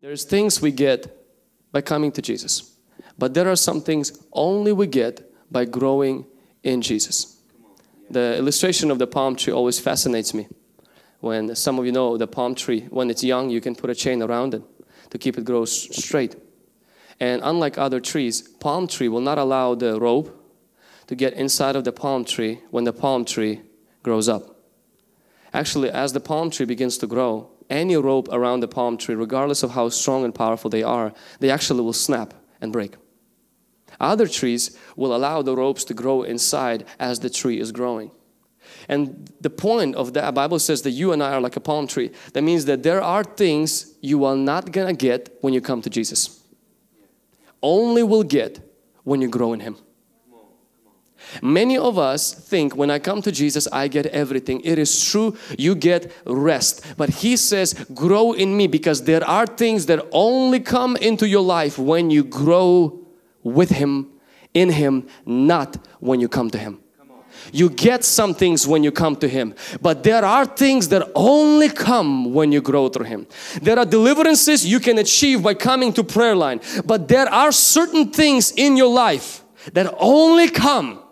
There's things we get by coming to Jesus, but there are some things only we get by growing in Jesus. The illustration of the palm tree always fascinates me. When some of you know the palm tree, when it's young, you can put a chain around it to keep it grow straight. And unlike other trees, palm tree will not allow the rope to get inside of the palm tree when the palm tree grows up. Actually, as the palm tree begins to grow, any rope around the palm tree, regardless of how strong and powerful they are, they actually will snap and break. Other trees will allow the ropes to grow inside as the tree is growing. And the point of that Bible says that you and I are like a palm tree. That means that there are things you are not gonna get when you come to Jesus. Only will get when you grow in Him. Many of us think when I come to Jesus, I get everything. It is true, you get rest. But He says, grow in me because there are things that only come into your life when you grow with Him, in Him, not when you come to Him. You get some things when you come to Him, but there are things that only come when you grow through Him. There are deliverances you can achieve by coming to prayer line, but there are certain things in your life that only come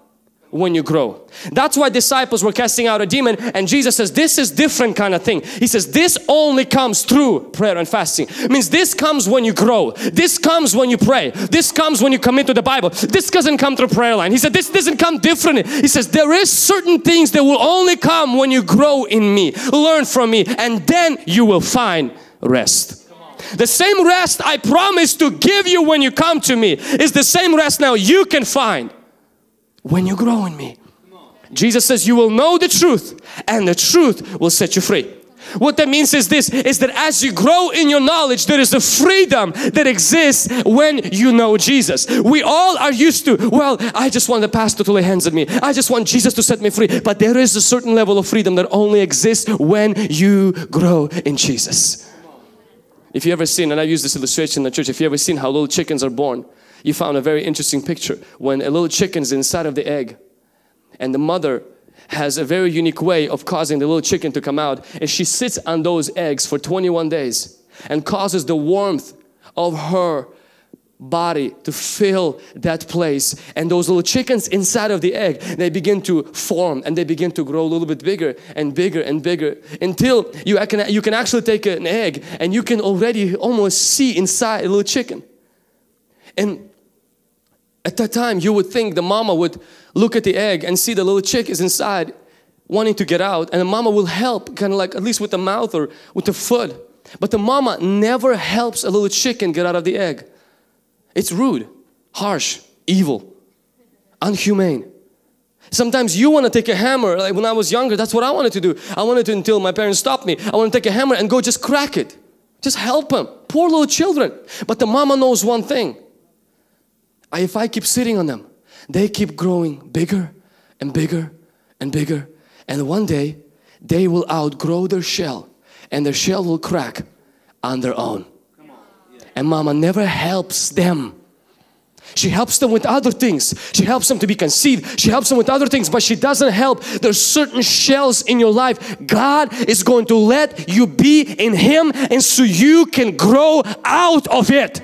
when you grow. That's why disciples were casting out a demon and Jesus says this is different kind of thing. He says this only comes through prayer and fasting. It means this comes when you grow. This comes when you pray. This comes when you commit to the Bible. This doesn't come through prayer line. He said this doesn't come different. He says there is certain things that will only come when you grow in me. Learn from me and then you will find rest. The same rest I promise to give you when you come to me is the same rest now you can find when you grow in me. Jesus says you will know the truth and the truth will set you free. What that means is this, is that as you grow in your knowledge, there is a freedom that exists when you know Jesus. We all are used to, well, I just want the pastor to lay hands on me. I just want Jesus to set me free. But there is a certain level of freedom that only exists when you grow in Jesus. If you ever seen, and I use this illustration in the church, if you ever seen how little chickens are born, you found a very interesting picture. When a little chicken is inside of the egg and the mother has a very unique way of causing the little chicken to come out and she sits on those eggs for 21 days and causes the warmth of her body to fill that place. And those little chickens inside of the egg they begin to form and they begin to grow a little bit bigger and bigger and bigger until you can you can actually take an egg and you can already almost see inside a little chicken. And at that time, you would think the mama would look at the egg and see the little chick is inside wanting to get out and the mama will help kind of like at least with the mouth or with the foot. But the mama never helps a little chicken get out of the egg. It's rude, harsh, evil, unhumane. Sometimes you want to take a hammer, like when I was younger, that's what I wanted to do. I wanted to until my parents stopped me. I want to take a hammer and go just crack it. Just help them. Poor little children. But the mama knows one thing if I keep sitting on them, they keep growing bigger and bigger and bigger. And one day they will outgrow their shell and their shell will crack on their own. And mama never helps them. She helps them with other things. She helps them to be conceived. She helps them with other things, but she doesn't help. There's certain shells in your life. God is going to let you be in Him and so you can grow out of it.